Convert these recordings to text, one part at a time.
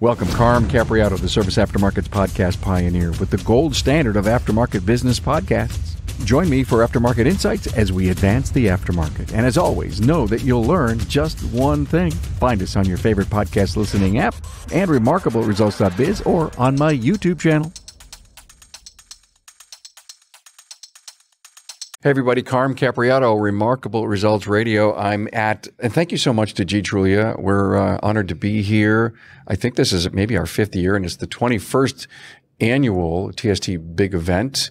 Welcome, Carm Capriotto, the Service Aftermarkets podcast pioneer with the gold standard of aftermarket business podcasts. Join me for Aftermarket Insights as we advance the aftermarket. And as always, know that you'll learn just one thing. Find us on your favorite podcast listening app and remarkableresults.biz or on my YouTube channel. Hey everybody, Carm Capriotto, Remarkable Results Radio. I'm at, and thank you so much to G Truglia. We're uh, honored to be here. I think this is maybe our fifth year, and it's the 21st annual TST big event,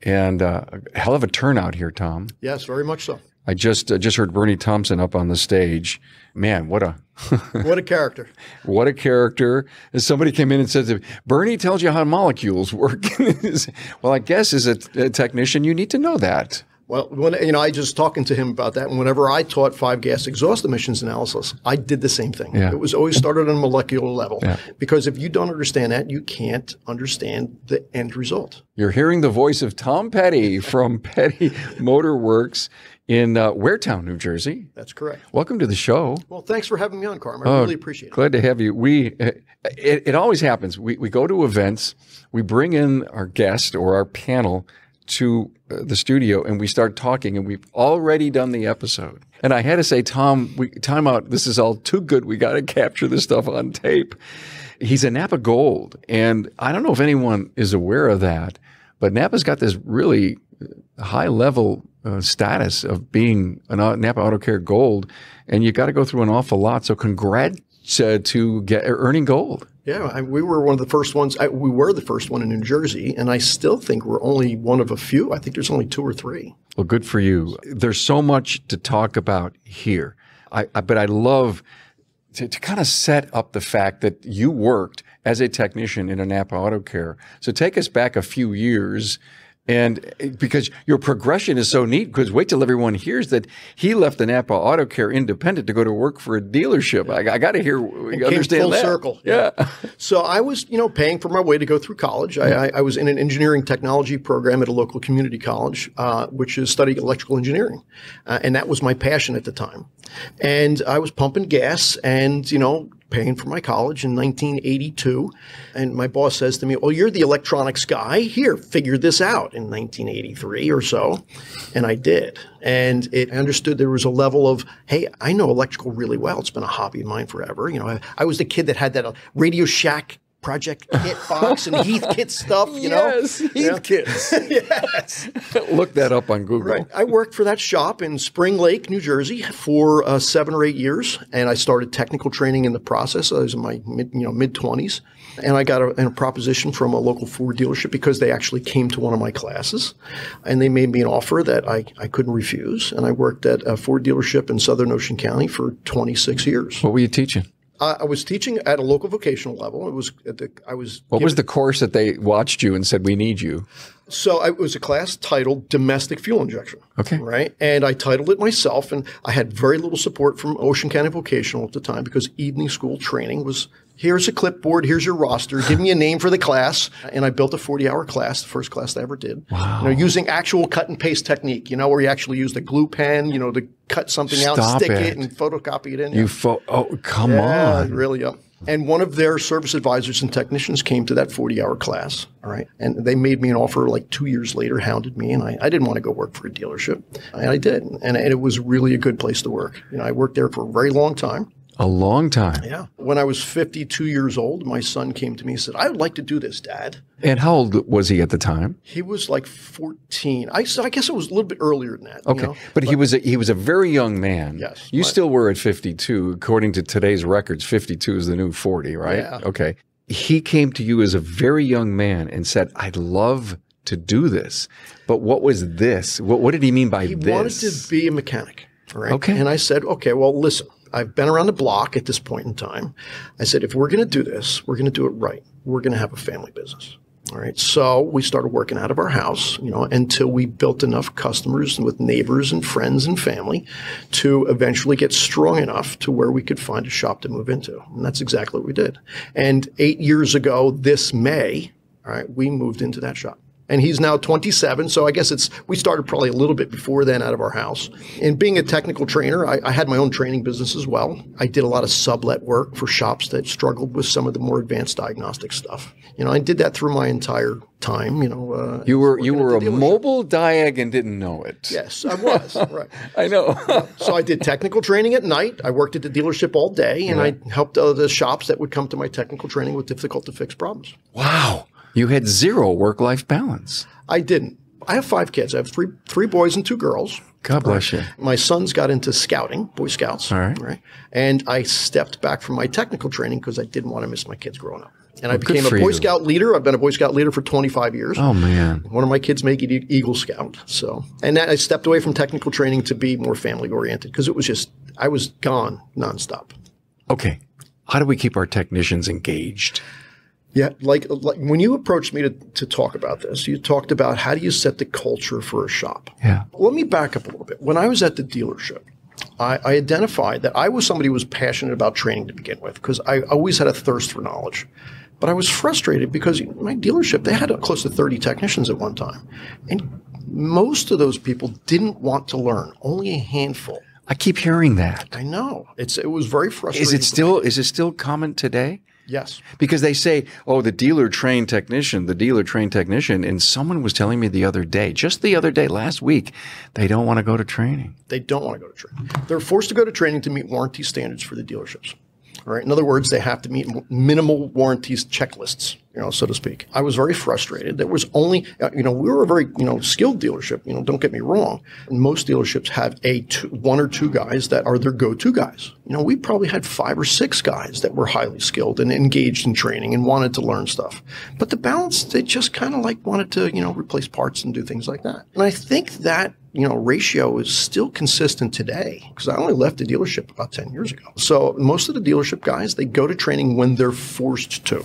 and uh, a hell of a turnout here, Tom. Yes, very much so. I just uh, just heard Bernie Thompson up on the stage. Man, what a what a character! what a character! As somebody came in and said, me, "Bernie tells you how molecules work." well, I guess as a, a, technician, you need to know that. Well, when, you know, I just talking to him about that, and whenever I taught five gas exhaust emissions analysis, I did the same thing. Yeah. It was always started on a molecular level yeah. because if you don't understand that, you can't understand the end result. You're hearing the voice of Tom Petty from Petty Motorworks in uh, Waretown, New Jersey. That's correct. Welcome to the show. Well, thanks for having me on, Carm. I oh, really appreciate it. Glad to have you. We it, it always happens. We we go to events, we bring in our guest or our panel to uh, the studio, and we start talking, and we've already done the episode. And I had to say, Tom, we, time out. This is all too good. We got to capture this stuff on tape. He's a Napa Gold, and I don't know if anyone is aware of that, but Napa's got this really high level uh, status of being a Napa Auto Care Gold, and you got to go through an awful lot. So congrats uh, to get earning gold. Yeah, I, we were one of the first ones. I, we were the first one in New Jersey, and I still think we're only one of a few. I think there's only two or three. Well, good for you. There's so much to talk about here. I, I but I love to, to kind of set up the fact that you worked as a technician in a Napa Auto Care. So take us back a few years and eh, because your progression is so neat, because wait till everyone hears that he left the Napa Auto Care independent to go to work for a dealership. I, I got to hear, it understand full that. circle. Yeah. yeah. so I was, you know, paying for my way to go through college. I, I, I was in an engineering technology program at a local community college, uh, which is studying electrical engineering, uh, and that was my passion at the time. And I was pumping gas, and you know, paying for my college in 1982. And my boss says to me, Well, you're the electronics guy. Here, figure this out in 1983 or so. And I did. And it I understood there was a level of, hey, I know electrical really well. It's been a hobby of mine forever. You know, I, I was the kid that had that uh, Radio Shack Project Kit box and Heathkit stuff, you yes, know? Heathkits. yes. Look that up on Google. Right. I worked for that shop in Spring Lake, New Jersey for uh, seven or eight years. And I started technical training in the process. I was in my mid, you know, mid 20s. And I got a, a, proposition from a local Ford dealership because they actually came to one of my classes. And they made me an offer that I, I couldn't refuse. And I worked at a Ford dealership in Southern Ocean County for 26 years. What were you teaching? Uh, I was teaching at a local vocational level. It was at the, I was. What given, was the course that they watched you and said we need you? So I, it was a class titled Domestic Fuel Injection. Okay. Right, and I titled it myself, and I had very little support from Ocean County Vocational at the time because evening school training was here's a clipboard, here's your roster, give me a name for the class. And I built a 40 hour class, the first class I ever did. Wow. You know, using actual cut and paste technique, you know, where you actually use the glue pen, you know, to cut something Stop out, stick it. it. and photocopy it in. You fo- oh come yeah, on. Really, yeah. And one of their service advisors and technicians came to that 40 hour class. All right. And they made me an offer like two years later, hounded me. And I, I didn't want to go work for a dealership. And I did. And, and it was really a good place to work. You know, I worked there for a very long time. A long time. Yeah. When I was 52 years old, my son came to me and said, I would like to do this, Dad. And how old was he at the time? He was like 14. I, I guess it was a little bit earlier than that. Okay. You know? but, but, he was a, he was a very young man. Yes. You still were at 52. According to today's records, 52 is the new 40, right? Yeah. Okay. He came to you as a very young man and said, I'd love to do this. But what was this? What, what did he mean by he this? He wanted to be a mechanic. Right. Okay. And I said, okay, well, listen, I've been around the block at this point in time. I said, if we're going to do this, we're going to do it right. We're going to have a family business. All right. So we started working out of our house, you know, until we built enough customers with neighbors and friends and family to eventually get strong enough to where we could find a shop to move into. And that's exactly what we did. And eight years ago, this May, all right, we moved into that shop. And he's now 27. So I guess it's we started probably a little bit before then out of our house. And being a technical trainer, I, I had my own training business as well. I did a lot of sublet work for shops that struggled with some of the more advanced diagnostic stuff. You know, I did that through my entire time. You know, uh, you were you were a mobile diag and didn't know it. Yes, I was. right. I know. so I did technical training at night. I worked at the dealership all day, and yeah. I helped other shops that would come to my technical training with difficult to fix problems. Wow, you had zero work life balance. I didn't. I have five kids. I have three three boys and two girls. God bless you. My sons got into scouting, Boy Scouts. All right. Right. And I stepped back from my technical training because I didn't want to miss my kids growing up. And well, I became a Boy you. Scout leader. I've been a Boy Scout leader for 25 years. Oh man! One of my kids made it Eagle Scout. So, and I stepped away from technical training to be more family oriented because it was just I was gone nonstop. Okay, how do we keep our technicians engaged? Yeah, like, like when you approached me to, to talk about this, you talked about how do you set the culture for a shop. Yeah. Let me back up a little bit. When I was at the dealership, I, I identified that I was somebody who was passionate about training to begin with because I always had a thirst for knowledge. But I was frustrated because my dealership, they had close to 30 technicians at one time. And most of those people didn't want to learn, only a handful. I keep hearing that. I know. It's it was very frustrating. Is it still is it still common today? Yes. Because they say, oh, the dealer trained technician, the dealer trained technician. And someone was telling me the other day, just the other day, last week, they don't want to go to training. They don't want to go to training. They're forced to go to training to meet warranty standards for the dealerships. Right. In other words, they have to meet minimal warranties checklists, you know, so to speak. I was very frustrated. There was only, uh, you know, we were a very, you know, skilled dealership. You know, don't get me wrong. Most dealerships have a two, one or two guys that are their go-to guys. You know, we probably had five or six guys that were highly skilled and engaged in training and wanted to learn stuff. But the balance, they just kind of like wanted to, you know, replace parts and do things like that. And I think that you know, ratio is still consistent today because I only left the dealership about 10 years ago. So most of the dealership guys, they go to training when they're forced to,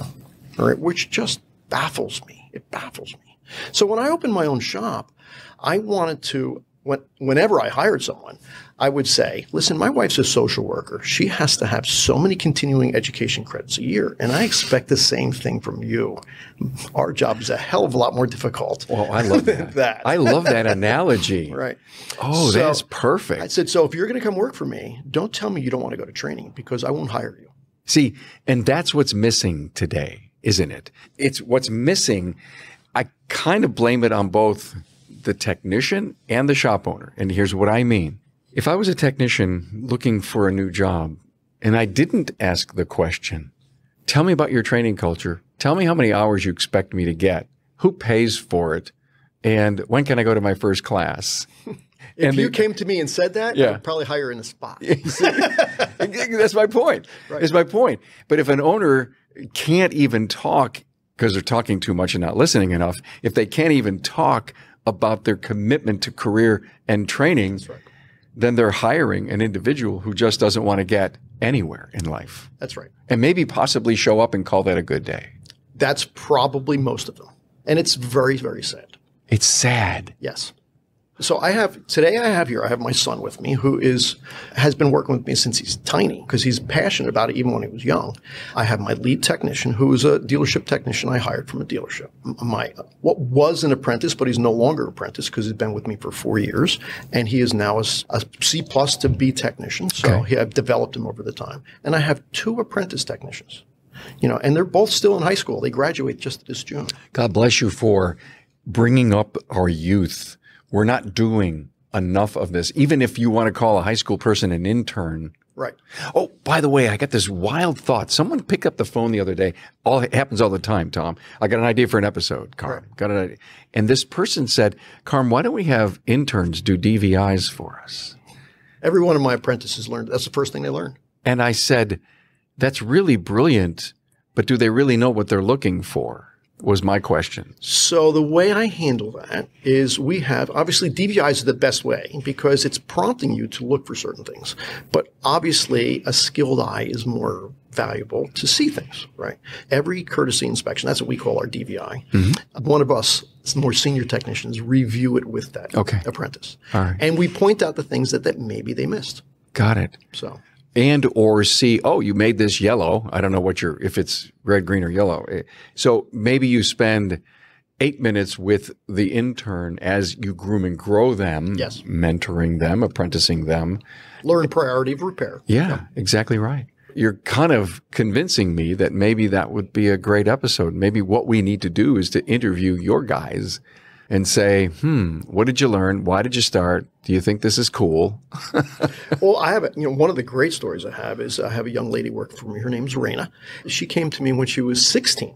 all right, which just baffles me. It baffles me. So when I opened my own shop, I wanted to when, whenever I hired someone, I would say, listen, my wife's a social worker. She has to have so many continuing education credits a year, and I expect the same thing from you. Our job is a hell of a lot more difficult. Well, I love that. that. I love that analogy. right. Oh, so that's perfect. I said, so if you're going to come work for me, don't tell me you don't want to go to training because I won't hire you. See, and that's what's missing today, isn't it? It's what's missing. I kind of blame it on both the technician and the shop owner. And here's what I mean. If I was a technician looking for a new job and I didn't ask the question, tell me about your training culture. Tell me how many hours you expect me to get. Who pays for it? And when can I go to my first class? If and you the, came to me and said that, yeah. I'd probably hire in a spot. That's my point. Right. That's my point. But if an owner can't even talk because they're talking too much and not listening enough, if they can't even talk about their commitment to career and training, right. then they're hiring an individual who just doesn't want to get anywhere in life. That's right. And maybe possibly show up and call that a good day. That's probably most of them. And it's very, very sad. It's sad. Yes. So I have today I have here I have my son with me who is has been working with me since he's tiny because he's passionate about it even when he was young. I have my lead technician who is a dealership technician I hired from a dealership. My what was an apprentice but he's no longer an apprentice because he's been with me for 4 years and he is now a, a C plus to B technician. So okay. he, I've developed him over the time. And I have two apprentice technicians. You know, and they're both still in high school. They graduate just this June. God bless you for bringing up our youth we're not doing enough of this. Even if you want to call a high school person an intern. Right. Oh, by the way, I got this wild thought. Someone picked up the phone the other day. All it happens all the time, Tom. I got an idea for an episode, Carm. Right. Got an idea. And this person said, Carm, why don't we have interns do DVIs for us? Every one of my apprentices learned. That's the first thing they learn. And I said, that's really brilliant, but do they really know what they're looking for? Was my question. So the way I handle that is we have obviously DVIs is the best way because it's prompting you to look for certain things. But obviously a skilled eye is more valuable to see things, right? Every courtesy inspection, that's what we call our DVI. Mm-hmm. One of us more senior technicians review it with that okay. apprentice. All right. And we point out the things that, that maybe they missed. Got it. So and or see, oh, you made this yellow. I don't know what your if it's red, green, or yellow. Eh, so maybe you spend eight minutes with the intern as you groom and grow them, Yes. mentoring them, apprenticing them. Learn priority of repair. Yeah, exactly right. You're kind of convincing me that maybe that would be a great episode. Maybe what we need to do is to interview your guys and say, hmm, what did you learn? Why did you start? Do you think this is cool? Well, I have it. You know, one of the great stories I have is I have a young lady working for me. Her name's Raina. She came to me when she was 16,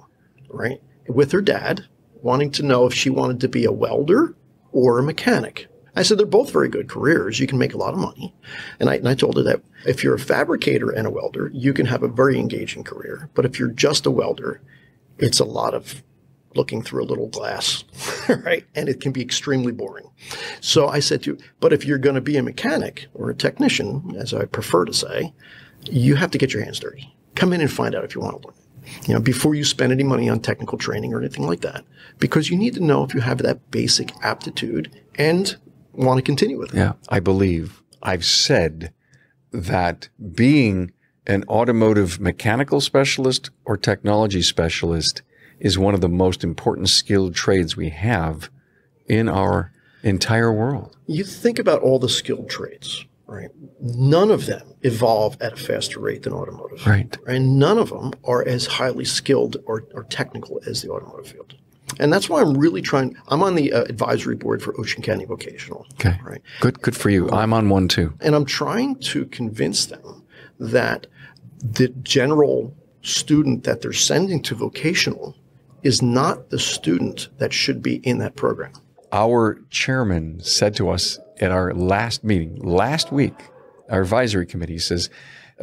right, with her dad, wanting to know if she wanted to be a welder or a mechanic. I said they're both very good careers. You can make a lot of money, and I, and I told her that if you're a fabricator and a welder, you can have a very engaging career. But if you're just a welder, it's a lot of looking through a little glass, right? And it can be extremely boring. So I said to you, but if you're going to be a mechanic or a technician, as I prefer to say, you have to get your hands dirty. Come in and find out if you want to learn. You know, before you spend any money on technical training or anything like that, because you need to know if you have that basic aptitude and want to continue with it. Yeah, I believe I've said that being an automotive mechanical specialist or technology specialist is one of the most important skilled trades we have in our entire world. You think about all the skilled trades, right? None of them evolve at a faster rate than automotive. Right. And none of them are as highly skilled or, or technical as the automotive field. And that's why I'm really trying. I'm on the uh, advisory board for Ocean County Vocational. Okay. Right. Good good for you. I'm on one too. And I'm trying to convince them that the general student that they're sending to vocational is not the student that should be in that program. Our chairman said to us at our last meeting last week, our advisory committee says,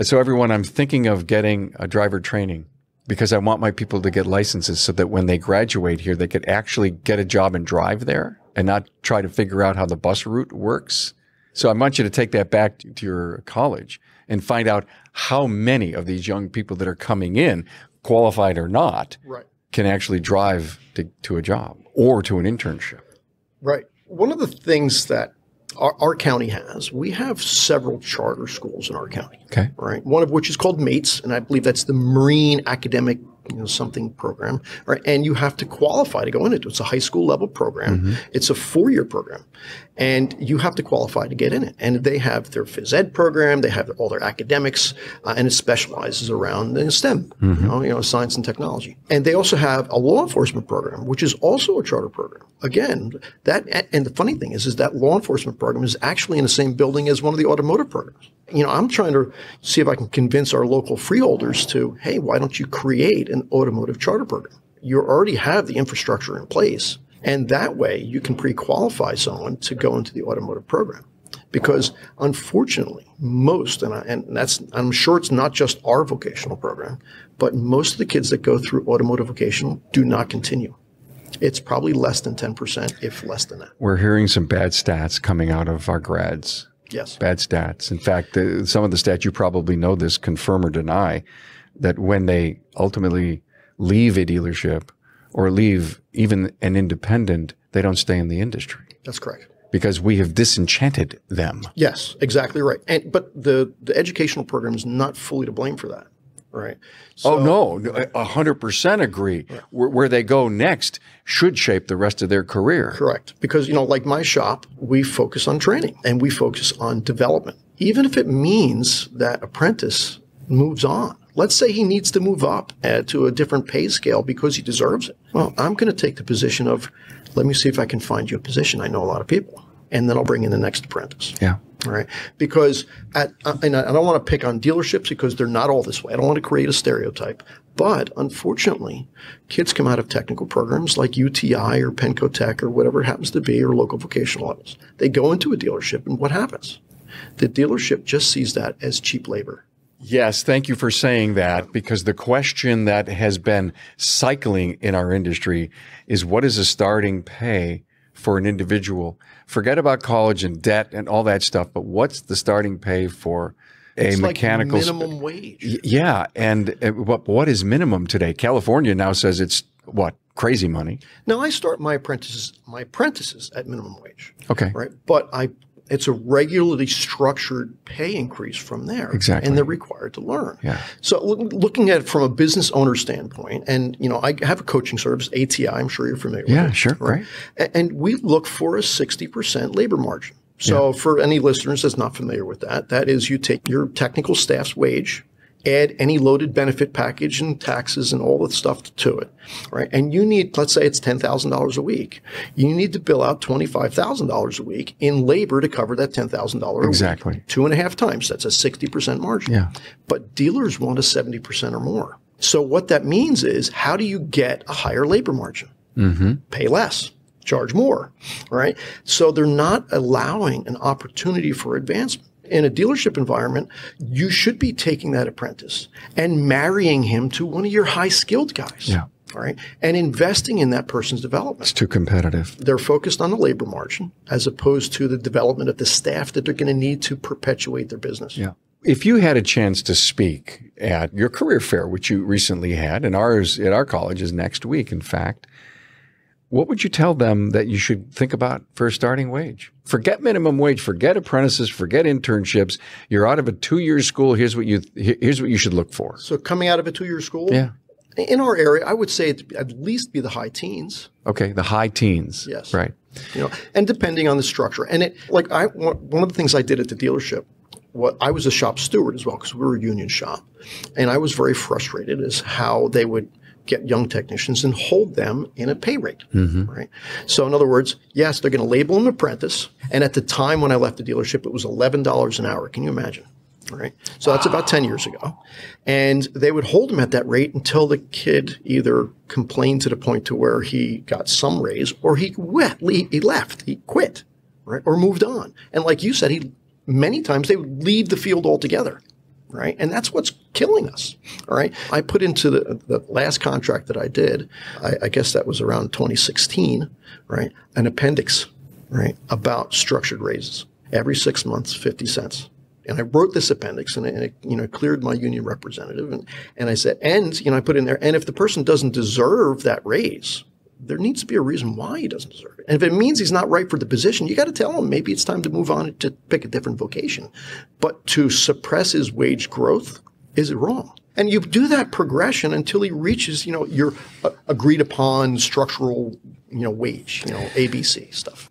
so everyone, I'm thinking of getting a driver training because I want my people to get licenses so that when they graduate here, they could actually get a job and drive there and not try to figure out how the bus route works. So I want you to take that back to your college and find out how many of these young people that are coming in, qualified or not, Right. Can actually drive to, to a job or to an internship. Right. One of the things that our, our county has, we have several charter schools in our county. Okay. Right. One of which is called MATES, and I believe that's the Marine Academic you know, something program. Right. And you have to qualify to go into it. It's a high school level program. Mm-hmm. It's a four year program. And you have to qualify to get in it. And they have their phys ed program, they have all their academics, uh, and it specializes around the STEM, you, know, you know, science and technology. And they also have a law enforcement program, which is also a charter program. Again, that and the funny thing is, is that law enforcement program is actually in the same building as one of the automotive programs. You know, I'm trying to see if I can convince our local freeholders to, hey, why don't you create an automotive charter program? You already have the infrastructure in place. And that way you can pre-qualify someone to go into the automotive program. Because unfortunately, most, and, I, and that's, I'm sure it's not just our vocational program, but most of the kids that go through automotive vocational do not continue. It's probably less than 10%, if less than that. We're hearing some bad stats coming out of our grads. Yes. Bad stats. In fact, the, some of the stats you probably know this, confirm or deny, that when they ultimately leave a dealership or leave even an independent, they don't stay in the industry That's correct. because we have disenchanted them. Yes, exactly right. And but the the educational program is not fully to blame for that, right? oh no, a hundred percent agree. Where, where they go next should shape the rest of their career. Correct. Because, you know, like my shop, we focus on training and we focus on development. Even if it means that apprentice moves on. Let's say he needs to move up uh, to a different pay scale because he deserves it. Well, I'm going to take the position of, let me see if I can find you a position. I know a lot of people. And then I'll bring in the next apprentice. Yeah. All right. Because at, uh, and I I don't want to pick on dealerships because they're not all this way. I don't want to create a stereotype. But unfortunately, kids come out of technical programs like UTI or Pennco Tech or whatever it happens to be or local vocational levels. They go into a dealership and what happens? The dealership just sees that as cheap labor. Yes, thank you for saying that because the question that has been cycling in our industry is what is a starting pay for an individual? Forget about college and debt and all that stuff, but what's the starting pay for a It's mechanical like minimum wage. Yeah, and uh, what what is minimum today? California now says it's what crazy money. Now I start my apprentices my apprentices at minimum wage. Okay, right? But I It's a regularly structured pay increase from there. Exactly. And they're required to learn. Yeah. So loo- looking at it from a business owner standpoint, and you know, I have a coaching service, ATI. I'm sure you're familiar Yeah, with. it, sure, right? A- And we look for a 60% labor margin. So for any listeners that's not familiar with that, that is you take your technical staff's wage, add any loaded benefit package and taxes and all the stuff to it, right? And you need, let's say it's $10,000 a week. You need to bill out $25,000 a week in labor to cover that $10,000 a week. Exactly. Two and a half times. That's a 60% margin. Yeah. But dealers want a 70% or more. So what that means is how do you get a higher labor margin? Mm-hmm. Pay less, charge more, right? So they're not allowing an opportunity for advancement. In a dealership environment, you should be taking that apprentice and marrying him to one of your high skilled guys. Yeah. All right. And investing in that person's development It's too competitive. they're focused on the labor margin as opposed to the development of the staff that they're going to need to perpetuate their business. Yeah. If you had a chance to speak at your career fair, which you recently had, and ours at our college is next week, in fact, what would you tell them that you should think about for a starting wage? Forget minimum wage, forget apprentices, forget internships. You're out of a two-year school. Here's what you here's what you should look for. So coming out of a two-year school, Yeah. in our area, I would say it at least be the high teens. Okay. The high teens. Yes. Right. you know, and depending on the structure. And it, like I, one one of the things I did at the dealership, what I was a shop steward as well because we were a union shop, and I was very frustrated as how they would get young technicians and hold them in a pay rate, mm-hmm. right? So in other words, yes, they're going to label them apprentice, and at the time when I left the dealership, it was eleven dollars an hour. Can you imagine? Right. So that's about 10 years ago. And they would hold him at that rate until the kid either complained to the point to where he got some raise or he wet, he left, he quit, right? Or moved on. And like you said, he many times they would leave the field altogether. Right. And that's what's killing us. All right. I put into the, the last contract that I did, I, I guess that was around 2016, right? An appendix, right? About structured raises every six months, 50 cents. And I wrote this appendix and it, and it, you know, cleared my union representative. And, and I said, and, you know, I put in there, and if the person doesn't deserve that raise, there needs to be a reason why he doesn't deserve it. And if it means he's not right for the position, you got to tell him maybe it's time to move on to pick a different vocation. But to suppress his wage growth is it wrong. And you do that progression until he reaches, you know, your uh, agreed upon structural, you know, wage, you know, ABC stuff.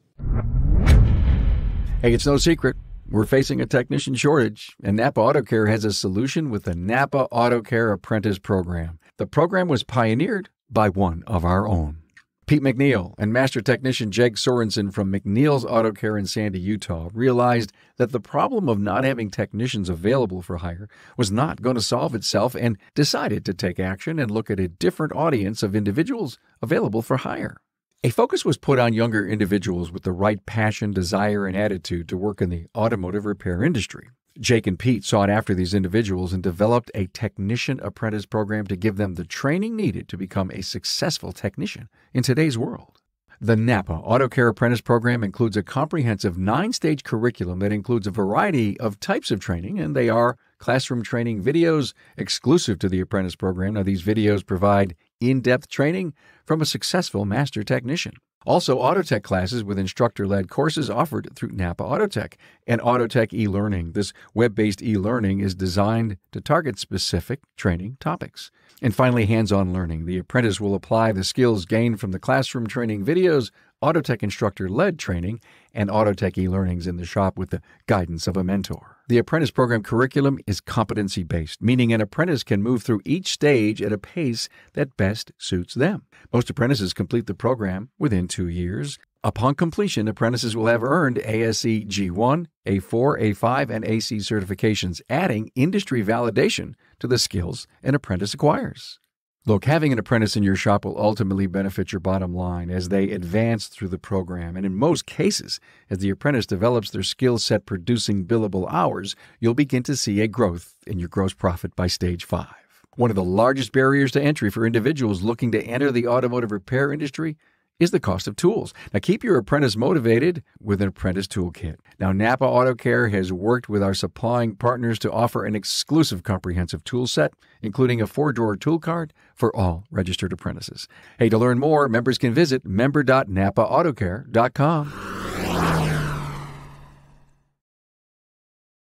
Hey, it's no secret. We're facing a technician shortage, and Napa Auto Care has a solution with the Napa Auto Care Apprentice Program. The program was pioneered by one of our own. Pete McNeil and Master Technician Jake Sorensen from McNeil's Auto Care in Sandy, Utah, realized that the problem of not having technicians available for hire was not going to solve itself and decided to take action and look at a different audience of individuals available for hire. A focus was put on younger individuals with the right passion, desire, and attitude to work in the automotive repair industry. Jake and Pete sought after these individuals and developed a technician apprentice program to give them the training needed to become a successful technician in today's world. The Napa Auto Care Apprentice Program includes a comprehensive nine stage curriculum that includes a variety of types of training, and they are classroom training videos exclusive to the apprentice program. Now, these videos provide in depth training from a successful master technician. Also, Autotech classes with instructor led courses offered through Napa Autotech and Autotech e learning. This web based e learning is designed to target specific training topics. And finally, hands on learning. The apprentice will apply the skills gained from the classroom training videos, Autotech instructor led training, and Autotech e learnings in the shop with the guidance of a mentor. The apprentice program curriculum is competency based, meaning an apprentice can move through each stage at a pace that best suits them. Most apprentices complete the program within two years. Upon completion, apprentices will have earned ASE G1, A4, A5, and AC certifications, adding industry validation to the skills an apprentice acquires. Look, having an apprentice in your shop will ultimately benefit your bottom line as they advance through the program. And in most cases, as the apprentice develops their skill set producing billable hours, you'll begin to see a growth in your gross profit by stage five. One of the largest barriers to entry for individuals looking to enter the automotive repair industry is the cost of tools. Now, keep your apprentice motivated with an apprentice toolkit. Now, Napa Auto Care has worked with our supplying partners to offer an exclusive comprehensive tool set, including a four drawer tool cart for all registered apprentices. Hey, to learn more, members can visit member.napaautocare.com.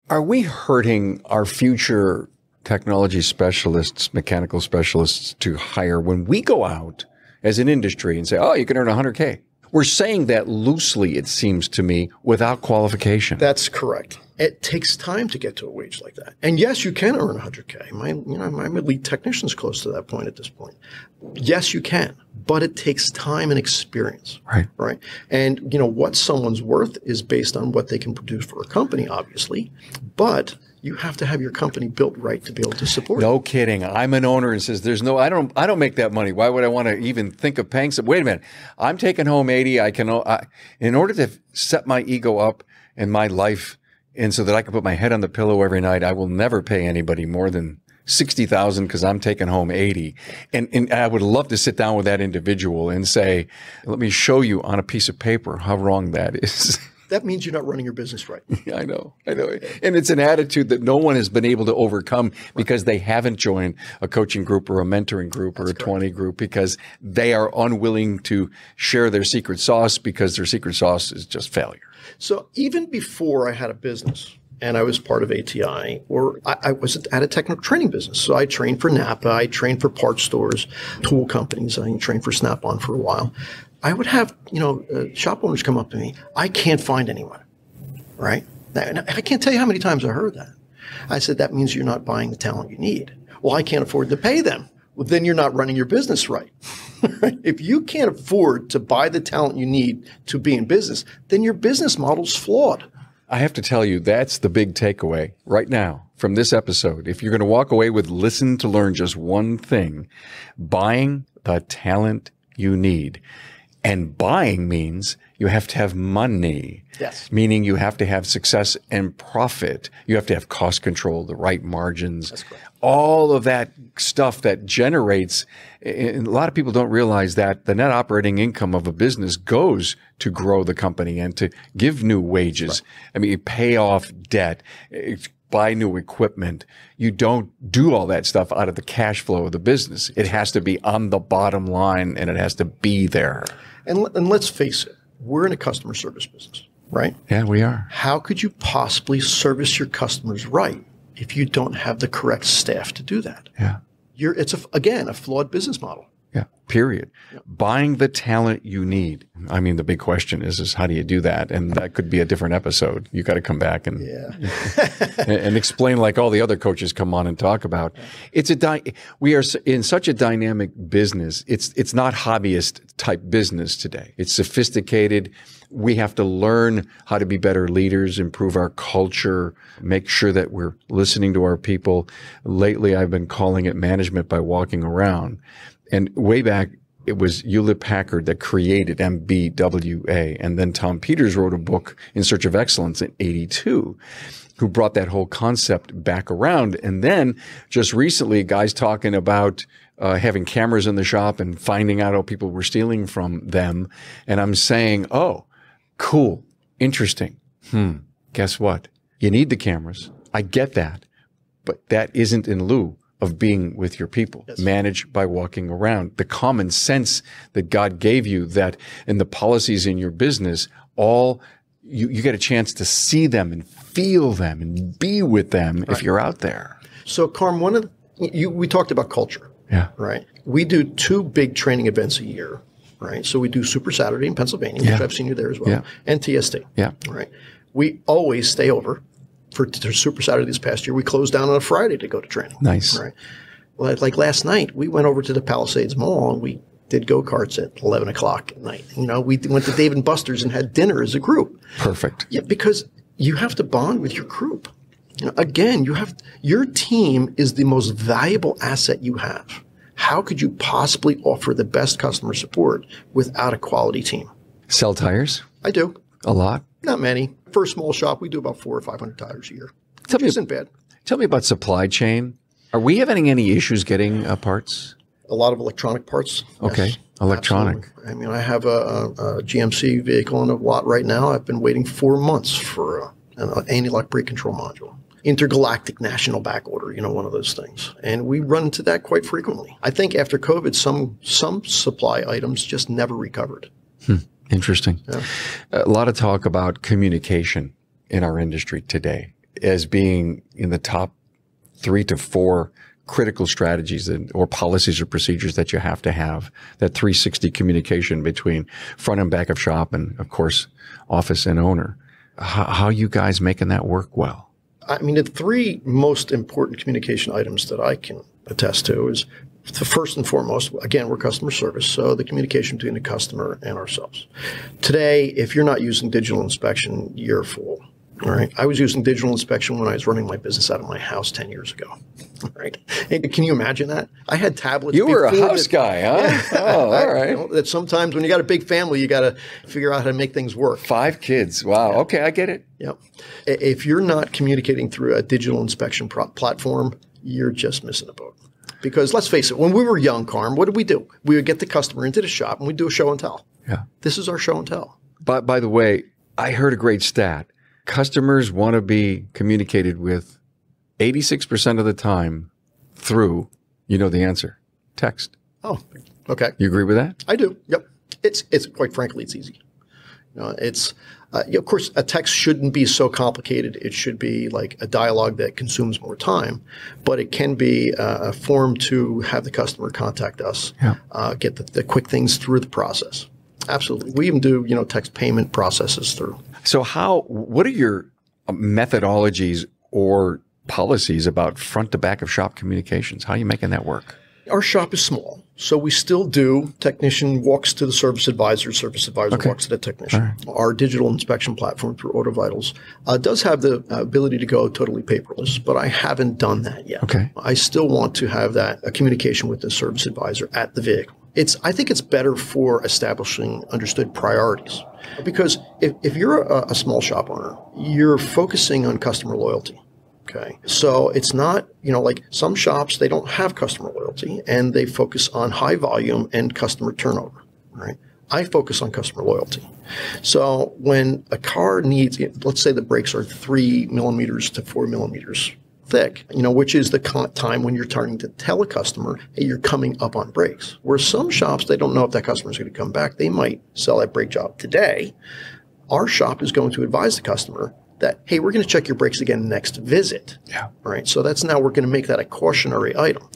Are we hurting our future technology specialists, mechanical specialists to hire when we go out as an industry and say, oh, you can earn 100K? We're saying that loosely, it seems to me, without qualification. That's correct. It takes time to get to a wage like that. And yes, you can earn 100K. My, you know, my lead technician's close to that point at this point. Yes, you can, but it takes time and experience. Right. Right. And, you know, what someone's worth is based on what they can produce for a company, obviously. But you have to have your company built right to be able to support. No kidding. I'm an owner and says there's no I don't I don't make that money. Why would I want to even think of paying some Wait a minute. I'm taking home 80. I can I, in order to set my ego up in my life and so that I can put my head on the pillow every night, I will never pay anybody more than 60,000 because I'm taking home 80. And, and I would love to sit down with that individual and say, let me show you on a piece of paper how wrong that is. that means you're not running your business right. I know, I know. And it's an attitude that no one has been able to overcome because they haven't joined a coaching group or a mentoring group That's or a correct. 20 group because they are unwilling to share their secret sauce because their secret sauce is just failure. So even before I had a business, and I was part of ATI, or I, I, was at a technical training business. So I trained for Napa, I trained for parts stores, tool companies, I trained for Snap on for a while. I would have, you know, uh, shop owners come up to me. I can't find anyone, right? And I can't tell you how many times I heard that. I said, that means you're not buying the talent you need. Well, I can't afford to pay them. Well, then you're not running your business right. if you can't afford to buy the talent you need to be in business, then your business model's flawed. I have to tell you, that's the big takeaway right now from this episode. If you're going to walk away with listen to learn just one thing, buying the talent you need. And buying means you have to have money. Yes. Meaning you have to have success and profit. You have to have cost control, the right margins, all of that stuff that generates. And a lot of people don't realize that the net operating income of a business goes to grow the company and to give new wages. Right. I mean, pay off debt, buy new equipment. You don't do all that stuff out of the cash flow of the business. It has to be on the bottom line and it has to be there. And, and let's face it, we're in a customer service business, right? Yeah, we are. How could you possibly service your customers right if you don't have the correct staff to do that? Yeah. You're, it's a, again a flawed business model. Yeah. Period. Yep. Buying the talent you need. I mean, the big question is, is how do you do that? And that could be a different episode. You got to come back and, yeah. and, and, explain like all the other coaches come on and talk about. It's a, di- we are in such a dynamic business. It's, it's not hobbyist type business today. It's sophisticated. We have to learn how to be better leaders, improve our culture, make sure that we're listening to our people. Lately, I've been calling it management by walking around and way back, it was Hewlett Packard that created MBWA. And then Tom Peters wrote a book in search of excellence in 82 who brought that whole concept back around. And then just recently, guys talking about uh, having cameras in the shop and finding out how people were stealing from them. And I'm saying, oh, cool, interesting. Hmm, guess what? You need the cameras. I get that. But that isn't in lieu of being with your people. Yes. Manage by walking around. The common sense that God gave you that in the policies in your business, all you, you get a chance to see them and feel them and be with them right. if you're out there. So, Carm, one of the, you, we talked about culture. Yeah. Right. We do two big training events a year. Right. So we do Super Saturday in Pennsylvania, yeah. which I've seen you there as well, yeah. and TST. Yeah. Right. We always stay over for Super Saturday this past year, we closed down on a Friday to go to training. Nice. Right. Well, like last night, we went over to the Palisades Mall and we did go karts at 11 o'clock at night. You know, we went to Dave and Buster's and had dinner as a group. Perfect. Yeah, because you have to bond with your group. You know, again, you have your team is the most valuable asset you have. How could you possibly offer the best customer support without a quality team? Sell tires? I do. A lot? Not many. For a small shop, we do about four or 500 tires a year. Tell me, isn't bad. Tell me about supply chain. Are we having any issues getting uh, parts? A lot of electronic parts. Okay. Yes, electronic. Absolutely. I mean, I have a, a, a, GMC vehicle in a lot right now. I've been waiting four months for a, an anti-lock brake control module. Intergalactic national back order, you know, one of those things. And we run into that quite frequently. I think after COVID, some some supply items just never recovered. Hmm. Interesting. Yeah. A lot of talk about communication in our industry today. as being in the top three to four critical strategies and, or policies or procedures that you have to have that 360 communication between front and back of shop and of course office and owner how, how you guys making that work well i mean the three most important communication items that i can attest to is first and foremost again we're customer service so the communication between the customer and ourselves today if you're not using digital inspection you're a fool all right. I was using digital inspection when I was running my business out of my house 10 years ago. All right. And can you imagine that? I had tablets. You were a house that, guy, huh? oh, all right. You know, that sometimes when you got a big family, you got to figure out how to make things work. Five kids. Wow. Yeah. Okay. I get it. Yep. If you're not communicating through a digital inspection pro- platform, you're just missing the boat. Because let's face it, when we were young, Carm, what did we do? We would get the customer into the shop and we'd do a show and tell. Yeah. This is our show and tell. But by the way, I heard a great stat customers want to be communicated with 86% of the time through, you know the answer, text. Oh, okay. You agree with that? I do. Yep. It's it's quite frankly it's easy. You know, it's uh, of course a text shouldn't be so complicated. It should be like a dialogue that consumes more time, but it can be uh, a form to have the customer contact us, yeah. uh, get the, the quick things through the process. Absolutely. We even do, you know, text payment processes through. So how, what are your methodologies or policies about front to back of shop communications? How are you making that work? Our shop is small, so we still do technician walks to the service advisor, service advisor okay. walks to the technician. Right. Our digital inspection platform through AutoVitals uh, does have the uh, ability to go totally paperless, but I haven't done that yet. Okay. I still want to have that uh, communication with the service advisor at the vehicle it's I think it's better for establishing understood priorities because if, if you're a, a small shop owner, you're focusing on customer loyalty. Okay. So it's not, you know, like some shops, they don't have customer loyalty and they focus on high volume and customer turnover, right? I focus on customer loyalty. So when a car needs, let's say the brakes are three millimeters to four millimeters thick, you know, which is the time when you're starting to tell a customer, you're coming up on brakes. Where some shops, they don't know if that customer is going to come back. They might sell that brake job today. Our shop is going to advise the customer that, hey, we're going to check your brakes again next visit. Yeah. Right. So that's now we're going to make that a cautionary item.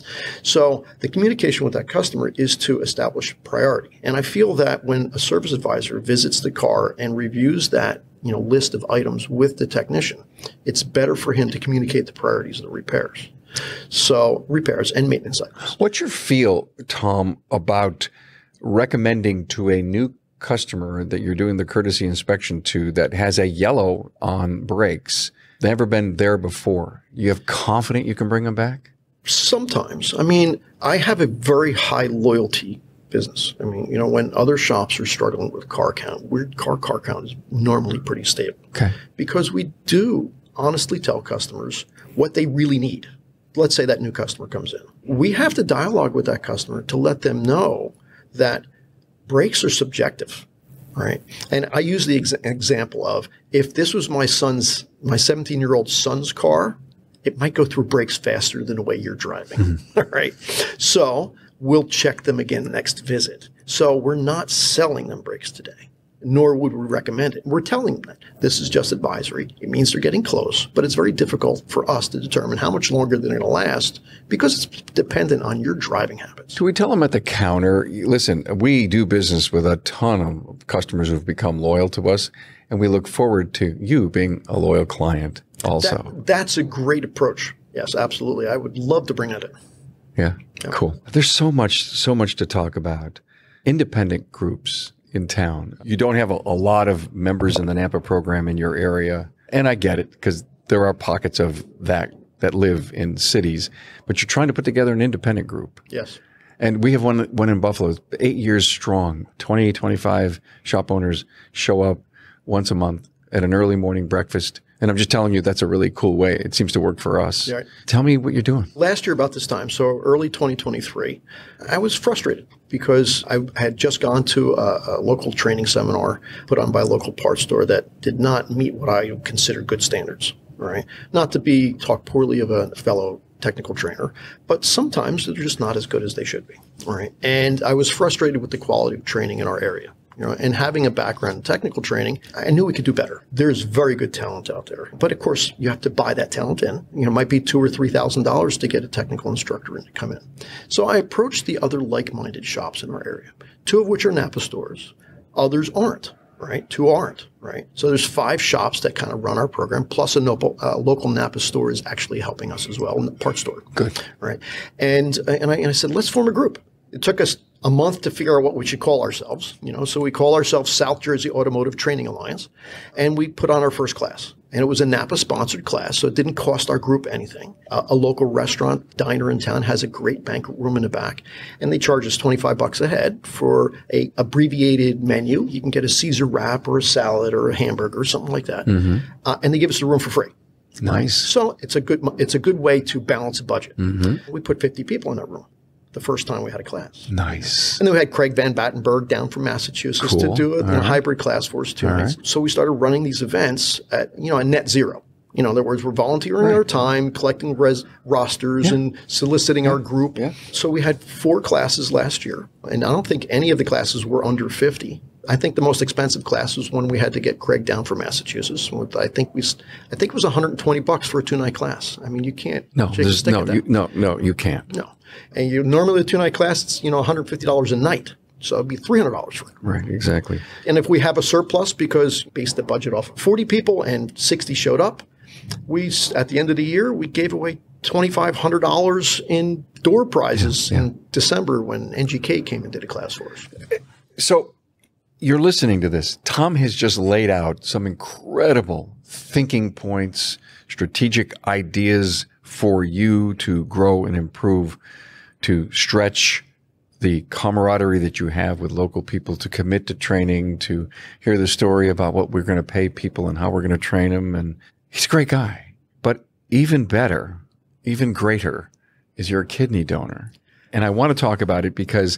So the communication with that customer is to establish priority. And I feel that when a service advisor visits the car and reviews that you know list of items with the technician, it's better for him to communicate the priorities of the repairs. So repairs and maintenance items. What's your feel, Tom, about recommending to a new customer that you're doing the courtesy inspection to that has a yellow on brakes, never been there before? You have confident you can bring them back? Sometimes. I mean, I have a very high loyalty business. I mean, you know, when other shops are struggling with car count, we're, car car count is normally pretty stable. Okay. Because we do honestly tell customers what they really need. Let's say that new customer comes in. We have to dialogue with that customer to let them know that brakes are subjective, right? And I use the ex- example of if this was my son's, my 17 year old son's car, it might go through brakes faster than the way you're driving. Mm-hmm. All right. So we'll check them again next visit. So we're not selling them brakes today, nor would we recommend it. We're telling them that this is just advisory. It means they're getting close, but it's very difficult for us to determine how much longer they're going to last because it's dependent on your driving habits. Do we tell them at the counter, listen, we do business with a ton of customers who've become loyal to us, and we look forward to you being a loyal client also. That, that's a great approach. Yes, absolutely. I would love to bring that in. Yeah, cool. There's so much, so much to talk about. Independent groups in town. You don't have a, a lot of members in the NAPA program in your area, and I get it because there are pockets of that that live in cities. But you're trying to put together an independent group. Yes. And we have one one in Buffalo, eight years strong. 20, 25 shop owners show up once a month at an early morning breakfast and I'm just telling you that's a really cool way. It seems to work for us. Yeah. Tell me what you're doing. Last year, about this time, so early 2023, I was frustrated because I had just gone to a, a local training seminar put on by a local parts store that did not meet what I consider good standards. Right? Not to be talk poorly of a fellow technical trainer, but sometimes they're just not as good as they should be. Right? And I was frustrated with the quality of training in our area. You know, and having a background in technical training, I knew we could do better. There's very good talent out there, but of course, you have to buy that talent in. You know, it might be two or three thousand dollars to get a technical instructor in to come in. So I approached the other like-minded shops in our area, two of which are Napa stores, others aren't right? Two aren't, right? So there's five shops that kind of run our program, plus a local, uh, local Napa store is actually helping us as well, and the parts store. Good. Right. And, and, I, and I said, let's form a group. It took us a month to figure out what we should call ourselves. You know, so we call ourselves South Jersey Automotive Training Alliance, and we put on our first class. And it was a Napa sponsored class, so it didn't cost our group anything. Uh, a local restaurant diner in town has a great banquet room in the back, and they charge us 25 bucks a head for a abbreviated menu. You can get a Caesar wrap or a salad or a hamburger or something like that, mm-hmm. uh, and they give us the room for free. Nice. So it's a good it's a good way to balance a budget. Mm-hmm. We put 50 people in that room the first time we had a class. Nice. And then we had Craig Van Batenburg down from Massachusetts cool. to do a, right. hybrid class for us too. Right. So we started running these events at you know a net zero. You know, in other words, we're volunteering right. our time, collecting res- rosters, yeah. and soliciting yeah. our group. Yeah. So we had four classes last year, and I don't think any of the classes were under fifty. I think the most expensive class was when we had to get Craig down from Massachusetts. I think we, I think it was 120 bucks for a two night class. I mean, you can't. No, no, you, no, no, you can't. No, and you normally a two night class, it's you know 150 dollars a night. So it'd be three hundred dollars for it. Right, exactly. And if we have a surplus because based the budget off forty people and sixty showed up, we at the end of the year we gave away twenty five hundred dollars in door prizes yeah, yeah. in December when NGK came and did a class for us. So you're listening to this. Tom has just laid out some incredible thinking points, strategic ideas for you to grow and improve, to stretch the camaraderie that you have with local people, to commit to training, to hear the story about what we're going to pay people and how we're going to train them. And he's a great guy. But even better, even greater is you're kidney donor. And I want to talk about it because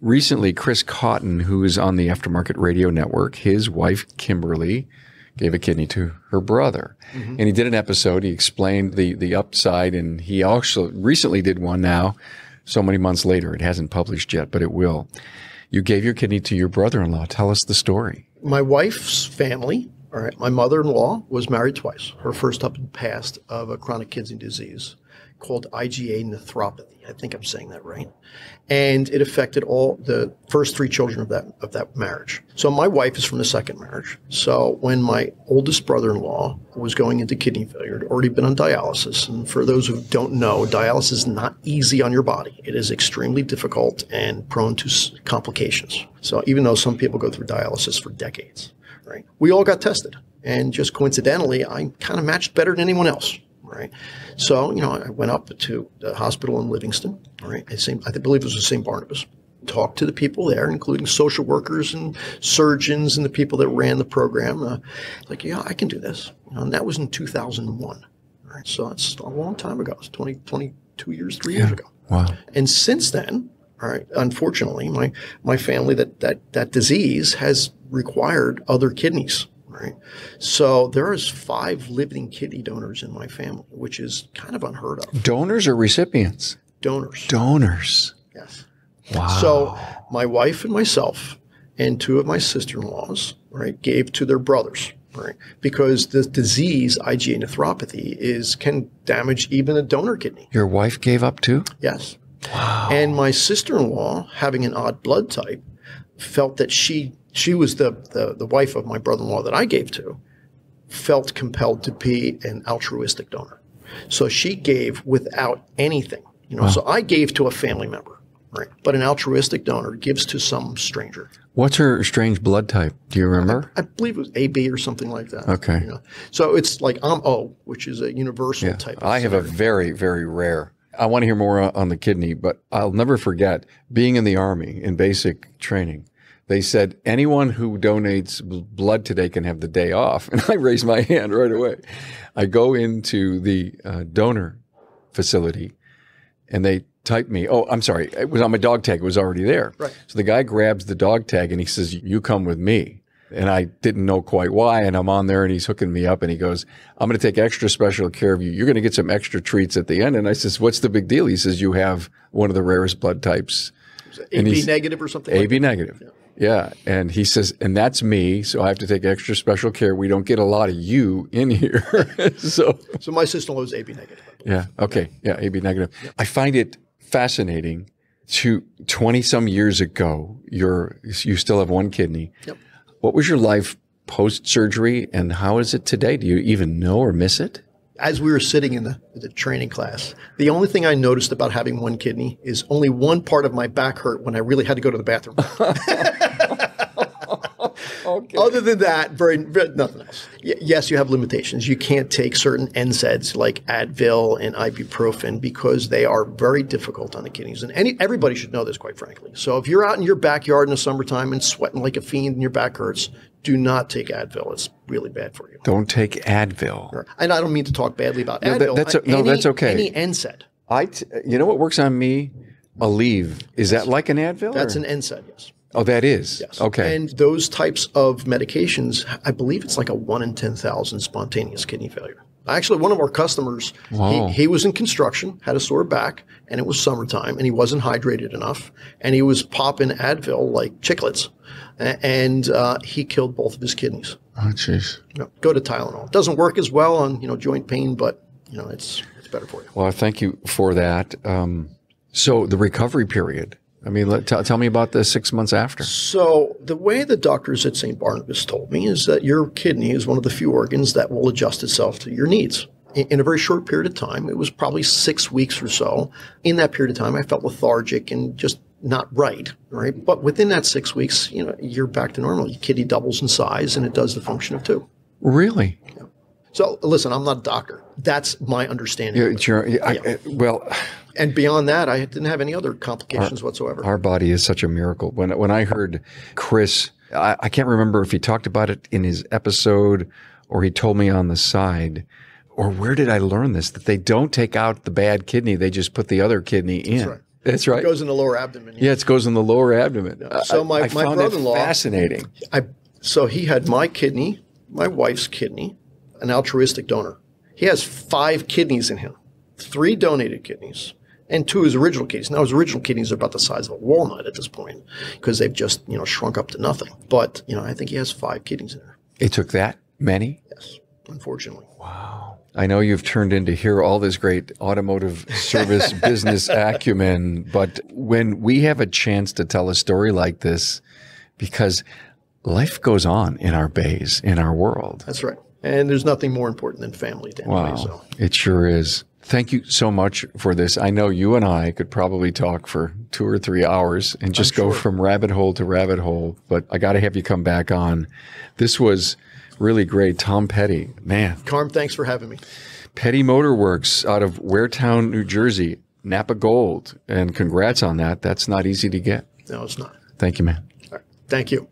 recently Chris Cotton, who is on the Aftermarket Radio Network, his wife Kimberly gave a kidney to her brother. Mm-hmm. And he did an episode. He explained the the upside, and he also recently did one now, so many months later. It hasn't published yet, but it will. You gave your kidney to your brother-in-law. Tell us the story. My wife's family. All right, my mother-in-law was married twice. Her first husband passed of a chronic kidney disease called IgA nephropathy. I think I'm saying that right. And it affected all the first three children of that of that marriage. So my wife is from the second marriage. So when my oldest brother-in-law was going into kidney failure, had already been on dialysis. And for those who don't know, dialysis is not easy on your body. It is extremely difficult and prone to complications. So even though some people go through dialysis for decades, right? We all got tested. And just coincidentally, I kind of matched better than anyone else right? So, you know, I went up to the hospital in Livingston, right? I, I believe it was the St. Barnabas. Talked to the people there, including social workers and surgeons and the people that ran the program. Uh, like, yeah, I can do this. You know, and that was in 2001. Right? So that's a long time ago. It's 20, 22 years, three yeah. years ago. Wow. And since then, all right, unfortunately, my, my family, that, that, that disease has required other kidneys right? So there is five living kidney donors in my family, which is kind of unheard of. Donors or recipients? Donors. Donors. Yes. Wow. So my wife and myself and two of my sister-in-laws, right, gave to their brothers, right? Because the disease IgA nephropathy is can damage even a donor kidney. Your wife gave up too? Yes. Wow. And my sister-in-law, having an odd blood type, felt that she she was the, the, the wife of my brother-in-law that I gave to, felt compelled to be an altruistic donor. So she gave without anything. You know, wow. so I gave to a family member, right? But an altruistic donor gives to some stranger. What's her strange blood type? Do you remember? I, I believe it was AB or something like that. Okay. You know? So it's like I'm O, which is a universal yeah. type. I have a very, very rare. I want to hear more on the kidney, but I'll never forget being in the army in basic training they said anyone who donates blood today can have the day off. And I raised my hand right away. I go into the uh, donor facility and they type me. Oh, I'm sorry. It was on my dog tag. It was already there. Right. So the guy grabs the dog tag and he says, you come with me. And I didn't know quite why. And I'm on there and he's hooking me up and he goes, I'm going to take extra special care of you. You're going to get some extra treats at the end. And I says, what's the big deal? He says, you have one of the rarest blood types AB negative or something. like AB negative. Yeah. And he says, and that's me. So I have to take extra special care. We don't get a lot of you in here. so. So my sister-in-law is AB negative. yeah. Okay. Yeah. AB negative. I find it fascinating to 20 some years ago, you're, you still have one kidney. Yep. What was your life post surgery and how is it today? Do you even know or miss it? As we were sitting in the, the training class, the only thing I noticed about having one kidney is only one part of my back hurt when I really had to go to the bathroom. Okay. Other than that, very, very nothing else. Y- yes, you have limitations. You can't take certain NSAIDs like Advil and ibuprofen because they are very difficult on the kidneys. And any everybody should know this, quite frankly. So if you're out in your backyard in the summertime and sweating like a fiend and your back hurts, do not take Advil. It's really bad for you. Don't take Advil. And I don't mean to talk badly about that- Advil. that's o- no, Any- that's okay. Any NSAID. I, t- you know what works on me? Aleve. Is that like an Advil? That's or- an NSAID, yes. Oh, that is. Yes. Okay. And those types of medications, I believe it's like a one in 10,000 spontaneous kidney failure. Actually, one of our customers, he, he was in construction, had a sore back, and it was summertime, and he wasn't hydrated enough, and he was popping Advil like chiclets, and uh, he killed both of his kidneys. oh, jeez. You know, go to Tylenol. It doesn't work as well on you know joint pain, but you know it's it's better for you. Well, thank you for that. Um, so the recovery period. I mean, let, t- tell me about the six months after. So the way the doctors at St. Barnabas told me is that your kidney is one of the few organs that will adjust itself to your needs. In, in a very short period of time, it was probably six weeks or so. In that period of time, I felt lethargic and just not right, right? But within that six weeks, you know, you're back to normal. Your kidney doubles in size and it does the function of two. Really? Yeah. So listen, I'm not a doctor. That's my understanding. Yeah, you're- I- I- uh, well, And beyond that, I didn't have any other complications whatsoever. our body is such a miracle. When when I heard Chris, I, I can't remember if he talked about it in his episode or he told me on the side, or where did I learn this? That they don't take out the bad kidney; they just put the other kidney in. That's right. That's right. It goes in the lower abdomen. yeah, it goes in the lower abdomen. So my- I my found brother-in-law- fascinating. I so he had my kidney, my wife's kidney, an altruistic donor. He has five kidneys in him, three donated kidneys, and two of his original kidneys. Now his original kidneys are about the size of a walnut at this point because they've just you know shrunk up to nothing. But you know I think he has five kidneys in there. It took that many. Yes, unfortunately. Wow. I know you've turned into here all this great automotive service business acumen, but when we have a chance to tell a story like this, because life goes on in our bays, in our world. That's right. And there's nothing more important than family. To anybody, Wow. So It sure is. Thank you so much for this. I know you and I could probably talk for two or three hours and just go from rabbit hole to rabbit hole, but I got to have you come back on. This was really great. Tom Petty, man. Carm, thanks for having me. Petty Motorworks out of Waretown, New Jersey, Napa Gold. And congrats on that. That's not easy to get. No, it's not. Thank you, man. All right. Thank you.